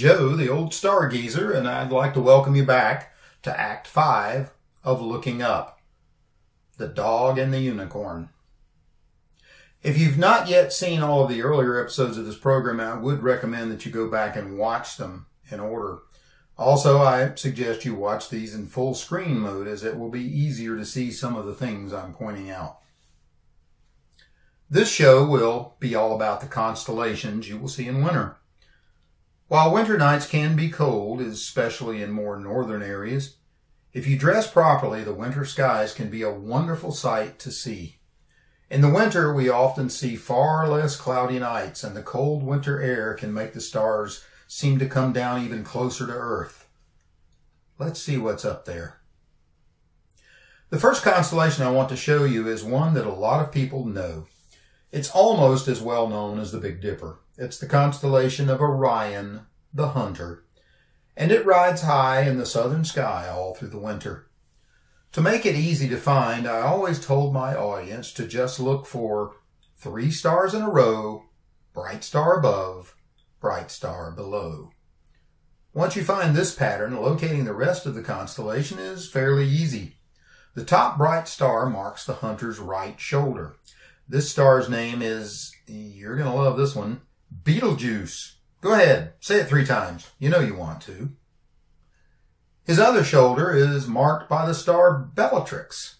Joe, the old stargazer, and I'd like to welcome you back to Act 5 of Looking Up The Dog and the Unicorn. If you've not yet seen all of the earlier episodes of this program, I would recommend that you go back and watch them in order. Also, I suggest you watch these in full screen mode as it will be easier to see some of the things I'm pointing out. This show will be all about the constellations you will see in winter. While winter nights can be cold, especially in more northern areas, if you dress properly, the winter skies can be a wonderful sight to see. In the winter, we often see far less cloudy nights, and the cold winter air can make the stars seem to come down even closer to Earth. Let's see what's up there. The first constellation I want to show you is one that a lot of people know. It's almost as well known as the Big Dipper. It's the constellation of Orion, the Hunter, and it rides high in the southern sky all through the winter. To make it easy to find, I always told my audience to just look for three stars in a row, bright star above, bright star below. Once you find this pattern, locating the rest of the constellation is fairly easy. The top bright star marks the hunter's right shoulder. This star's name is, you're going to love this one, Betelgeuse. Go ahead, say it three times. You know you want to. His other shoulder is marked by the star Bellatrix.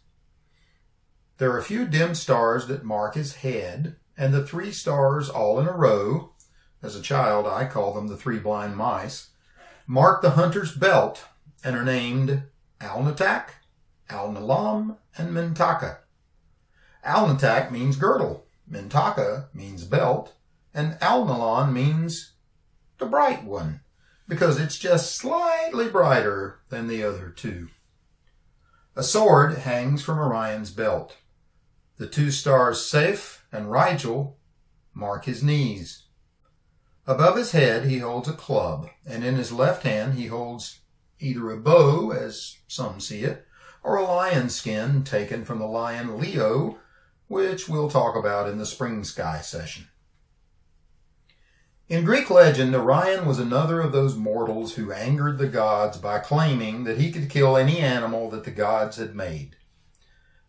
There are a few dim stars that mark his head, and the three stars all in a row, as a child I call them the three blind mice, mark the hunter's belt and are named Alnitak, Alnilam, and Mintaka. Alnitak means girdle, Mintaka means belt, and Alnilam means the bright one, because it's just slightly brighter than the other two. A sword hangs from Orion's belt. The two stars Saiph and Rigel mark his knees. Above his head he holds a club, and in his left hand he holds either a bow, as some see it, or a lion skin taken from the lion Leo, which we'll talk about in the spring sky session. In Greek legend, Orion was another of those mortals who angered the gods by claiming that he could kill any animal that the gods had made.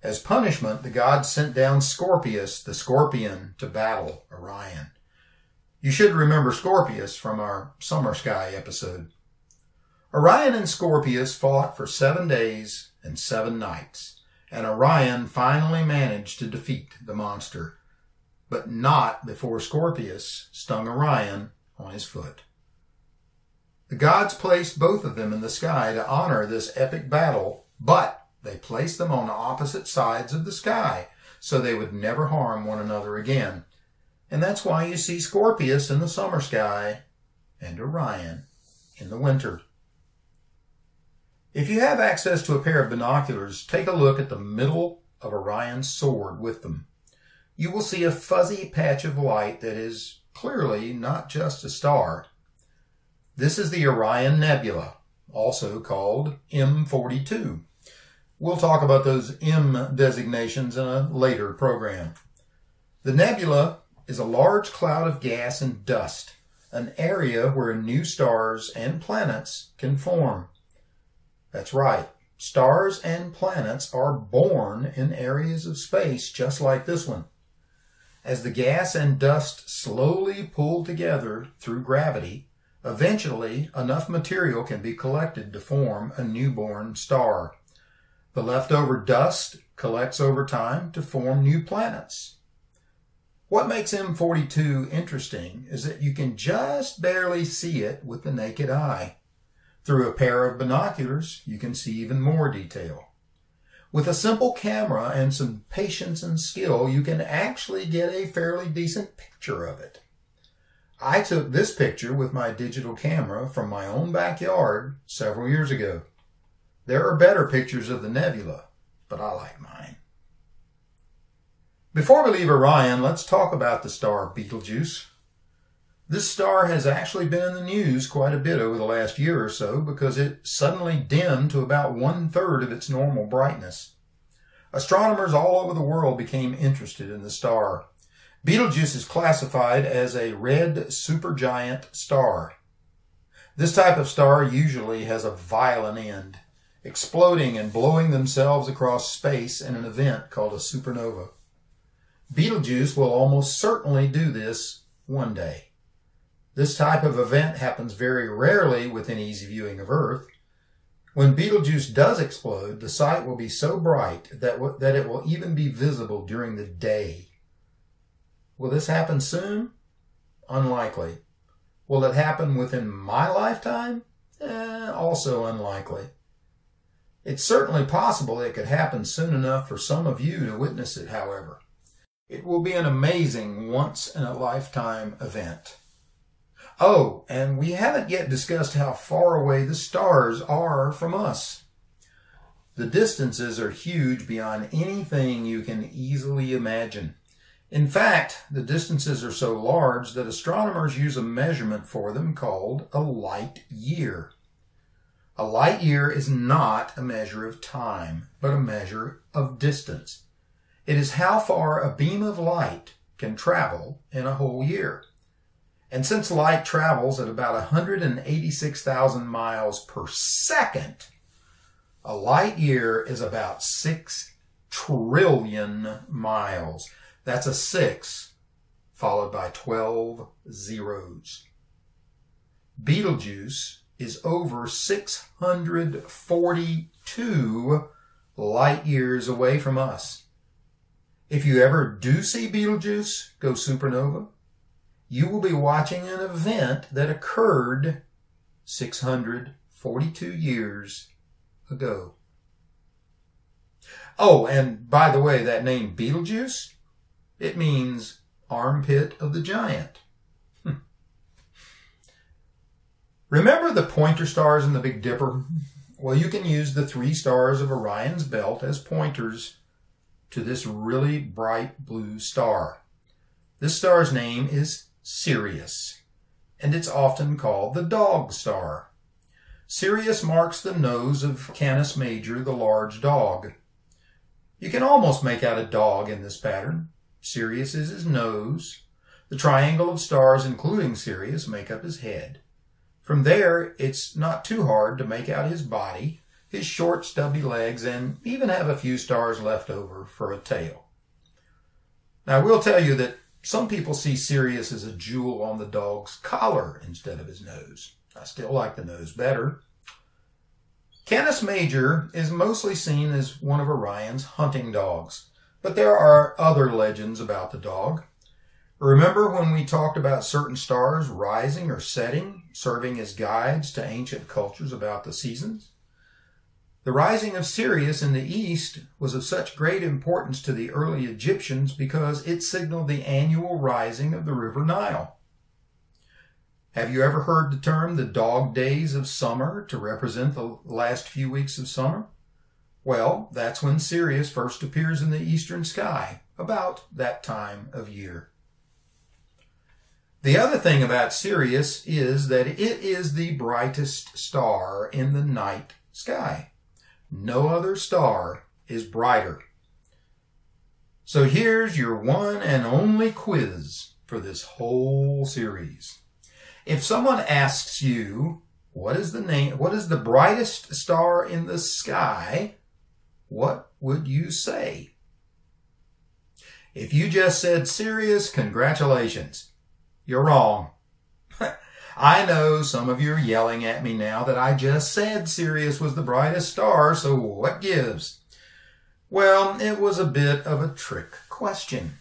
As punishment, the gods sent down Scorpius, the scorpion, to battle Orion. You should remember Scorpius from our Summer Sky episode. Orion and Scorpius fought for seven days and seven nights, and Orion finally managed to defeat the monster but not before Scorpius stung Orion on his foot. The gods placed both of them in the sky to honor this epic battle, but they placed them on opposite sides of the sky so they would never harm one another again. And that's why you see Scorpius in the summer sky and Orion in the winter. If you have access to a pair of binoculars, take a look at the middle of Orion's sword with them you will see a fuzzy patch of light that is clearly not just a star. This is the Orion Nebula, also called M42. We'll talk about those M designations in a later program. The nebula is a large cloud of gas and dust, an area where new stars and planets can form. That's right, stars and planets are born in areas of space just like this one. As the gas and dust slowly pull together through gravity, eventually enough material can be collected to form a newborn star. The leftover dust collects over time to form new planets. What makes M42 interesting is that you can just barely see it with the naked eye. Through a pair of binoculars, you can see even more detail. With a simple camera and some patience and skill, you can actually get a fairly decent picture of it. I took this picture with my digital camera from my own backyard several years ago. There are better pictures of the nebula, but I like mine. Before we leave Orion, let's talk about the star Betelgeuse. This star has actually been in the news quite a bit over the last year or so because it suddenly dimmed to about one third of its normal brightness. Astronomers all over the world became interested in the star. Betelgeuse is classified as a red supergiant star. This type of star usually has a violent end, exploding and blowing themselves across space in an event called a supernova. Betelgeuse will almost certainly do this one day. This type of event happens very rarely within easy viewing of Earth. When Betelgeuse does explode, the sight will be so bright that, that it will even be visible during the day. Will this happen soon? Unlikely. Will it happen within my lifetime? Eh, also unlikely. It's certainly possible it could happen soon enough for some of you to witness it, however. It will be an amazing once in a lifetime event. Oh, and we haven't yet discussed how far away the stars are from us. The distances are huge beyond anything you can easily imagine. In fact, the distances are so large that astronomers use a measurement for them called a light year. A light year is not a measure of time, but a measure of distance. It is how far a beam of light can travel in a whole year. And since light travels at about 186,000 miles per second, a light year is about 6 trillion miles. That's a 6 followed by 12 zeros. Betelgeuse is over 642 light years away from us. If you ever do see Betelgeuse go supernova, you will be watching an event that occurred 642 years ago. Oh, and by the way, that name Betelgeuse, it means armpit of the giant. Hmm. Remember the pointer stars in the Big Dipper? Well, you can use the three stars of Orion's belt as pointers to this really bright blue star. This star's name is Sirius, and it's often called the dog star. Sirius marks the nose of Canis Major, the large dog. You can almost make out a dog in this pattern. Sirius is his nose. The triangle of stars, including Sirius, make up his head. From there, it's not too hard to make out his body, his short, stubby legs, and even have a few stars left over for a tail. Now, I will tell you that some people see Sirius as a jewel on the dog's collar instead of his nose. I still like the nose better. Canis Major is mostly seen as one of Orion's hunting dogs, but there are other legends about the dog. Remember when we talked about certain stars rising or setting, serving as guides to ancient cultures about the seasons? The rising of Sirius in the east was of such great importance to the early Egyptians because it signaled the annual rising of the river Nile. Have you ever heard the term the dog days of summer to represent the last few weeks of summer? Well, that's when Sirius first appears in the eastern sky, about that time of year. The other thing about Sirius is that it is the brightest star in the night sky. No other star is brighter. So here's your one and only quiz for this whole series. If someone asks you, what is the name, what is the brightest star in the sky? What would you say? If you just said Sirius, congratulations. You're wrong. I know some of you are yelling at me now that I just said Sirius was the brightest star, so what gives? Well, it was a bit of a trick question.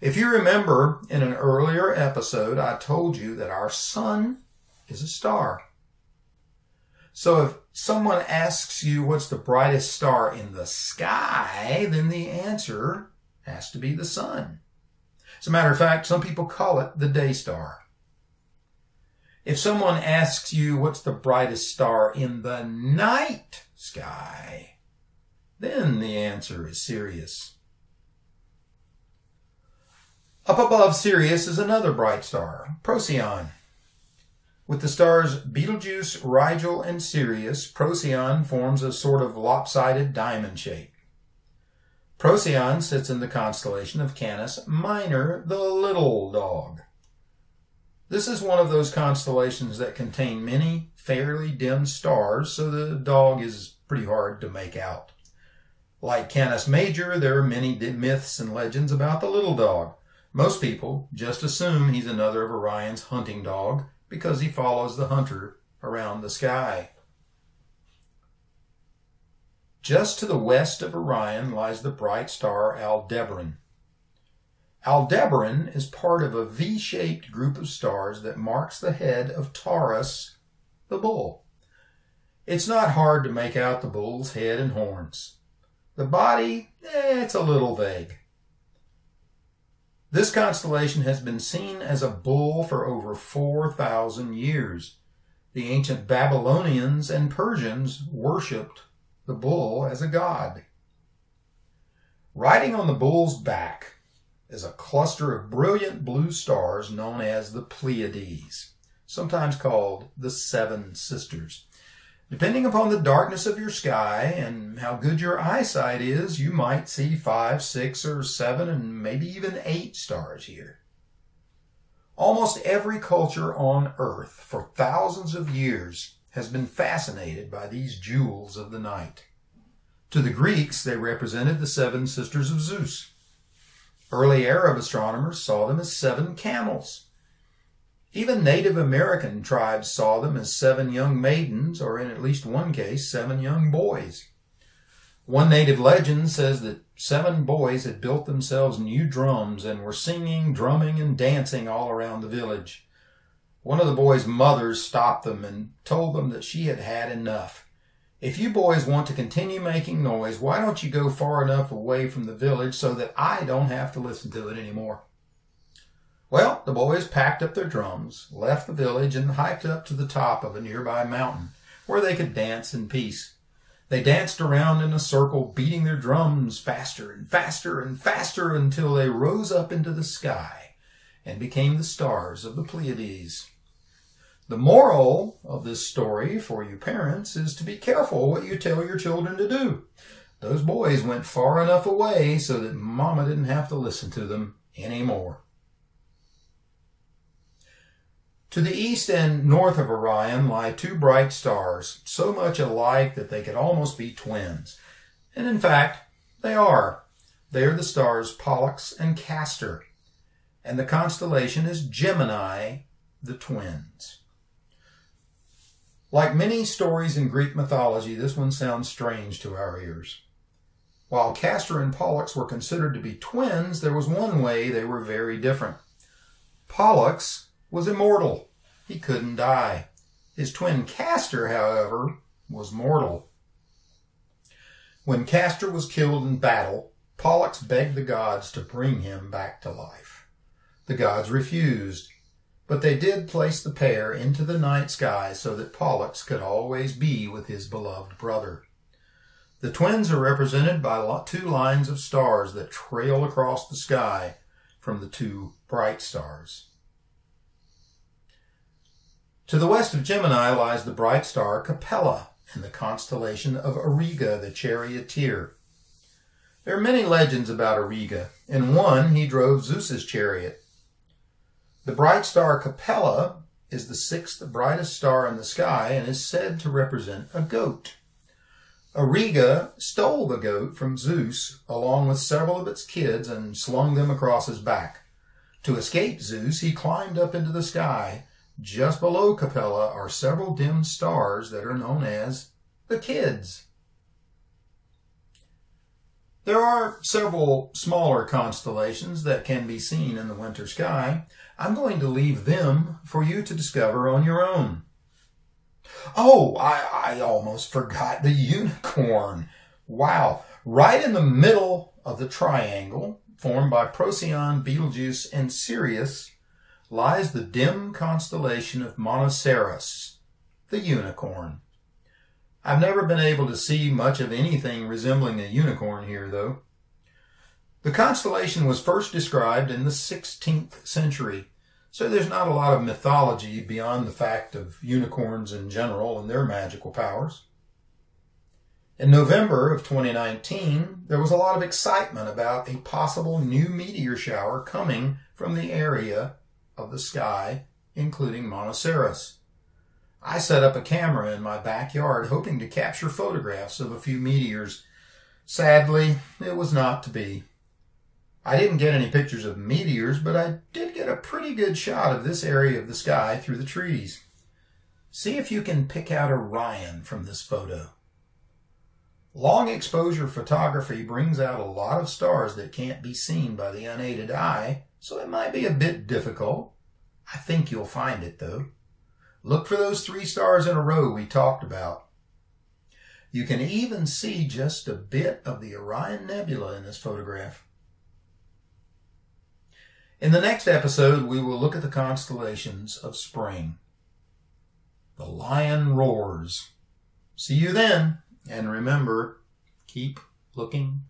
If you remember, in an earlier episode, I told you that our sun is a star. So if someone asks you what's the brightest star in the sky, then the answer has to be the sun. As a matter of fact, some people call it the day star. If someone asks you what's the brightest star in the night sky, then the answer is Sirius. Up above Sirius is another bright star, Procyon. With the stars Betelgeuse, Rigel, and Sirius, Procyon forms a sort of lopsided diamond shape. Procyon sits in the constellation of Canis Minor, the little dog. This is one of those constellations that contain many fairly dim stars, so the dog is pretty hard to make out. Like Canis Major, there are many myths and legends about the little dog. Most people just assume he's another of Orion's hunting dog because he follows the hunter around the sky. Just to the west of Orion lies the bright star Aldebaran. Aldebaran is part of a V-shaped group of stars that marks the head of Taurus, the bull. It's not hard to make out the bull's head and horns. The body, eh, it's a little vague. This constellation has been seen as a bull for over 4,000 years. The ancient Babylonians and Persians worshipped the bull as a god. Riding on the bull's back is a cluster of brilliant blue stars known as the Pleiades, sometimes called the Seven Sisters. Depending upon the darkness of your sky and how good your eyesight is, you might see five, six, or seven, and maybe even eight stars here. Almost every culture on Earth for thousands of years has been fascinated by these jewels of the night. To the Greeks, they represented the seven sisters of Zeus. Early Arab astronomers saw them as seven camels. Even Native American tribes saw them as seven young maidens, or in at least one case, seven young boys. One native legend says that seven boys had built themselves new drums and were singing, drumming, and dancing all around the village. One of the boys' mothers stopped them and told them that she had had enough. If you boys want to continue making noise, why don't you go far enough away from the village so that I don't have to listen to it anymore? Well, the boys packed up their drums, left the village, and hiked up to the top of a nearby mountain where they could dance in peace. They danced around in a circle, beating their drums faster and faster and faster until they rose up into the sky and became the stars of the Pleiades. The moral of this story for you parents is to be careful what you tell your children to do. Those boys went far enough away so that Mama didn't have to listen to them anymore. To the east and north of Orion lie two bright stars, so much alike that they could almost be twins. And in fact, they are. They are the stars Pollux and Castor. And the constellation is Gemini, the twins. Like many stories in Greek mythology, this one sounds strange to our ears. While Castor and Pollux were considered to be twins, there was one way they were very different. Pollux was immortal. He couldn't die. His twin Castor, however, was mortal. When Castor was killed in battle, Pollux begged the gods to bring him back to life. The gods refused, but they did place the pair into the night sky so that Pollux could always be with his beloved brother. The twins are represented by two lines of stars that trail across the sky from the two bright stars. To the west of Gemini lies the bright star Capella in the constellation of Auriga, the charioteer. There are many legends about Auriga. In one, he drove Zeus's chariot. The bright star Capella is the sixth brightest star in the sky and is said to represent a goat. Auriga stole the goat from Zeus along with several of its kids and slung them across his back. To escape Zeus, he climbed up into the sky. Just below Capella are several dim stars that are known as the kids. There are several smaller constellations that can be seen in the winter sky. I'm going to leave them for you to discover on your own. Oh, I, I almost forgot the unicorn. Wow. Right in the middle of the triangle formed by Procyon, Betelgeuse, and Sirius lies the dim constellation of Monoceros, the unicorn. I've never been able to see much of anything resembling a unicorn here, though. The constellation was first described in the 16th century, so there's not a lot of mythology beyond the fact of unicorns in general and their magical powers. In November of 2019, there was a lot of excitement about a possible new meteor shower coming from the area of the sky, including Monoceros. I set up a camera in my backyard hoping to capture photographs of a few meteors. Sadly, it was not to be. I didn't get any pictures of meteors, but I did get a pretty good shot of this area of the sky through the trees. See if you can pick out Orion from this photo. Long exposure photography brings out a lot of stars that can't be seen by the unaided eye, so it might be a bit difficult. I think you'll find it though. Look for those three stars in a row we talked about. You can even see just a bit of the Orion Nebula in this photograph. In the next episode, we will look at the constellations of spring. The lion roars. See you then. And remember, keep looking.